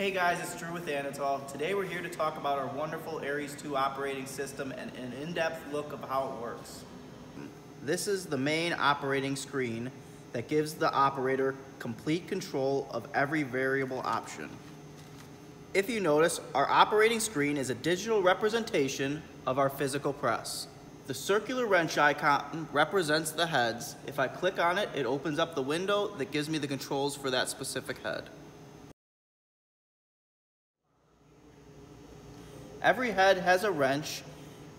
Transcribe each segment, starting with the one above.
Hey guys, it's Drew with Anatol. Today we're here to talk about our wonderful Aries 2 operating system and an in-depth look of how it works. This is the main operating screen that gives the operator complete control of every variable option. If you notice, our operating screen is a digital representation of our physical press. The circular wrench icon represents the heads. If I click on it, it opens up the window that gives me the controls for that specific head. Every head has a wrench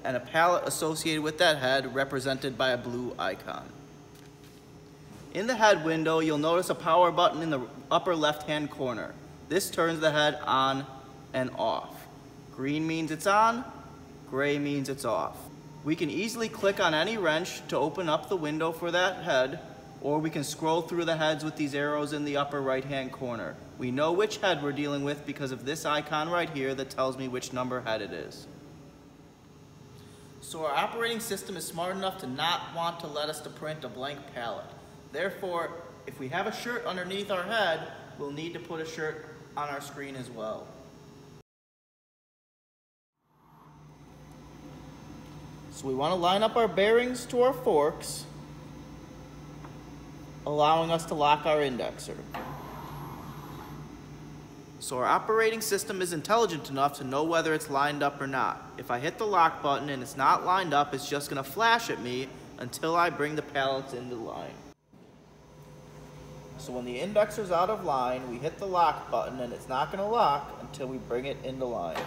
and a pallet associated with that head represented by a blue icon. In the head window, you'll notice a power button in the upper left-hand corner. This turns the head on and off. Green means it's on, gray means it's off. We can easily click on any wrench to open up the window for that head, or we can scroll through the heads with these arrows in the upper right-hand corner. We know which head we're dealing with because of this icon right here that tells me which number head it is. So our operating system is smart enough to not want to let us to print a blank palette. Therefore, if we have a shirt underneath our head, we'll need to put a shirt on our screen as well. So we want to line up our bearings to our forks, allowing us to lock our indexer. So our operating system is intelligent enough to know whether it's lined up or not. If I hit the lock button and it's not lined up, it's just gonna flash at me until I bring the pallets into line. So when the indexer's out of line, we hit the lock button and it's not gonna lock until we bring it into line.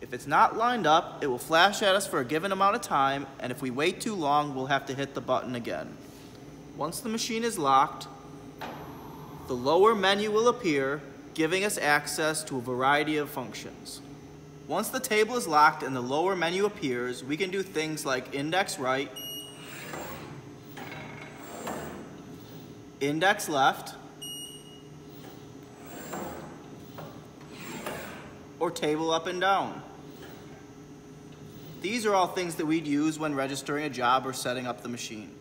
If it's not lined up, it will flash at us for a given amount of time, and if we wait too long, we'll have to hit the button again. Once the machine is locked, the lower menu will appear, giving us access to a variety of functions. Once the table is locked and the lower menu appears, we can do things like index right, index left, or table up and down. These are all things that we'd use when registering a job or setting up the machine.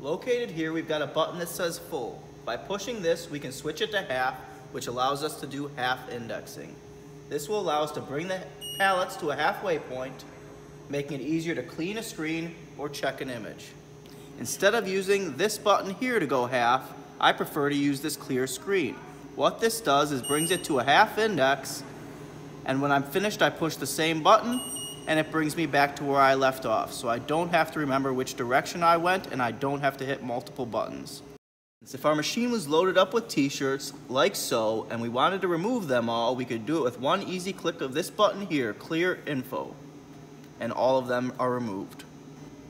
Located here, we've got a button that says full. By pushing this, we can switch it to half, which allows us to do half indexing. This will allow us to bring the pallets to a halfway point, making it easier to clean a screen or check an image. Instead of using this button here to go half, I prefer to use this clear screen. What this does is brings it to a half index, and when I'm finished, I push the same button, and it brings me back to where I left off. So I don't have to remember which direction I went, and I don't have to hit multiple buttons. If our machine was loaded up with t-shirts, like so, and we wanted to remove them all, we could do it with one easy click of this button here, Clear Info, and all of them are removed.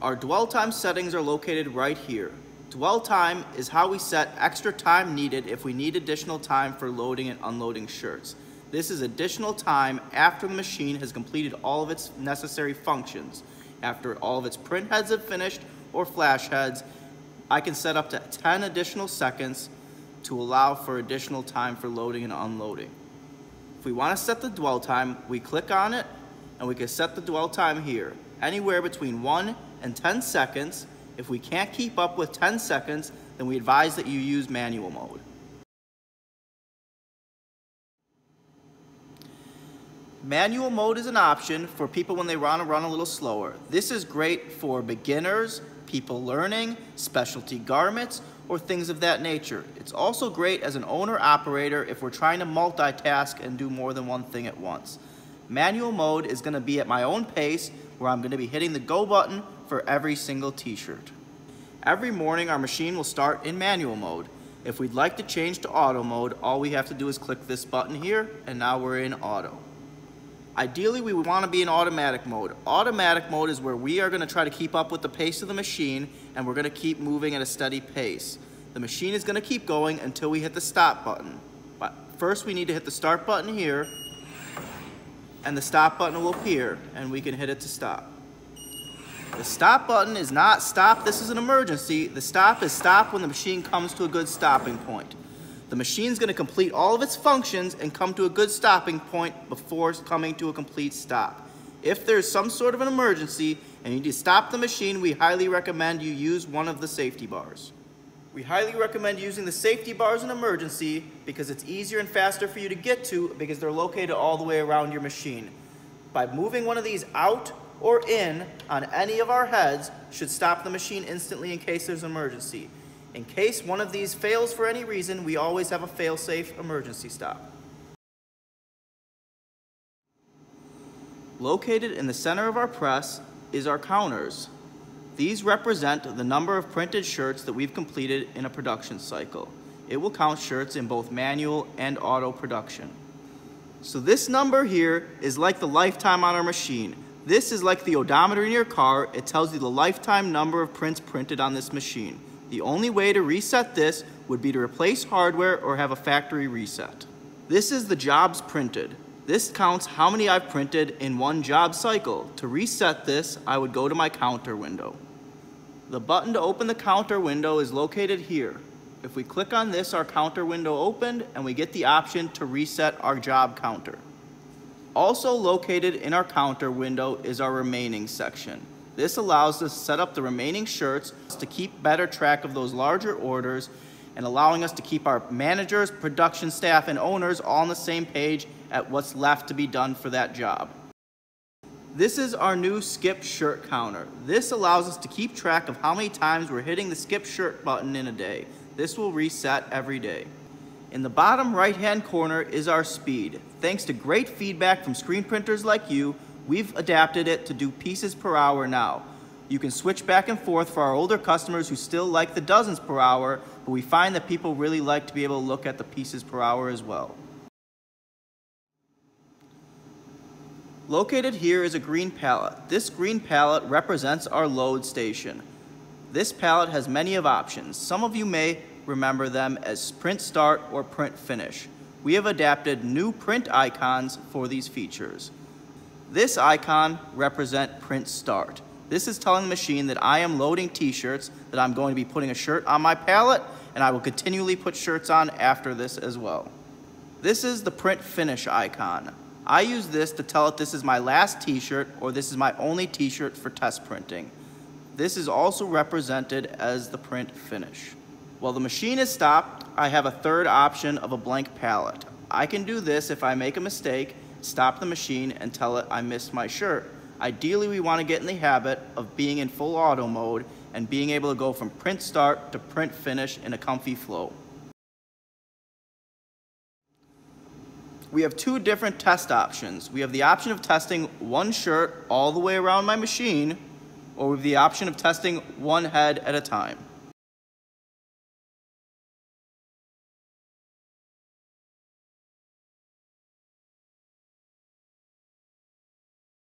Our dwell time settings are located right here. Dwell time is how we set extra time needed if we need additional time for loading and unloading shirts. This is additional time after the machine has completed all of its necessary functions, after all of its print heads have finished or flash heads, I can set up to 10 additional seconds to allow for additional time for loading and unloading. If we want to set the dwell time, we click on it and we can set the dwell time here, anywhere between 1 and 10 seconds. If we can't keep up with 10 seconds, then we advise that you use manual mode. Manual mode is an option for people when they want to run a little slower. This is great for beginners, people learning, specialty garments, or things of that nature. It's also great as an owner-operator if we're trying to multitask and do more than one thing at once. Manual mode is going to be at my own pace where I'm going to be hitting the go button for every single t-shirt. Every morning our machine will start in manual mode. If we'd like to change to auto mode, all we have to do is click this button here and now we're in auto. Ideally, we want to be in automatic mode. Automatic mode is where we are going to try to keep up with the pace of the machine and we're going to keep moving at a steady pace. The machine is going to keep going until we hit the stop button. But first we need to hit the start button here and the stop button will appear and we can hit it to stop. The stop button is not stop, this is an emergency. The stop is stop when the machine comes to a good stopping point. The machine's going to complete all of its functions and come to a good stopping point before coming to a complete stop. If there's some sort of an emergency and you need to stop the machine, we highly recommend you use one of the safety bars. We highly recommend using the safety bars in emergency because it's easier and faster for you to get to because they're located all the way around your machine. By moving one of these out or in on any of our heads should stop the machine instantly in case there's an emergency. In case one of these fails for any reason, we always have a fail-safe emergency stop. Located in the center of our press is our counters. These represent the number of printed shirts that we've completed in a production cycle. It will count shirts in both manual and auto production. So this number here is like the lifetime on our machine. This is like the odometer in your car. It tells you the lifetime number of prints printed on this machine. The only way to reset this would be to replace hardware or have a factory reset. This is the jobs printed. This counts how many I've printed in one job cycle. To reset this, I would go to my counter window. The button to open the counter window is located here. If we click on this, our counter window opened and we get the option to reset our job counter. Also located in our counter window is our remaining section. This allows us to set up the remaining shirts to keep better track of those larger orders and allowing us to keep our managers, production staff, and owners all on the same page at what's left to be done for that job. This is our new skip shirt counter. This allows us to keep track of how many times we're hitting the skip shirt button in a day. This will reset every day. In the bottom right hand corner is our speed. Thanks to great feedback from screen printers like you, We've adapted it to do pieces per hour now. You can switch back and forth for our older customers who still like the dozens per hour, but we find that people really like to be able to look at the pieces per hour as well. Located here is a green pallet. This green pallet represents our load station. This pallet has many of options. Some of you may remember them as print start or print finish. We have adapted new print icons for these features. This icon represent print start. This is telling the machine that I am loading t-shirts, that I'm going to be putting a shirt on my pallet, and I will continually put shirts on after this as well. This is the print finish icon. I use this to tell it this is my last t-shirt or this is my only t-shirt for test printing. This is also represented as the print finish. While the machine is stopped, I have a third option of a blank pallet. I can do this if I make a mistake stop the machine and tell it I missed my shirt. Ideally, we want to get in the habit of being in full auto mode and being able to go from print start to print finish in a comfy flow. We have two different test options. We have the option of testing one shirt all the way around my machine, or we have the option of testing one head at a time.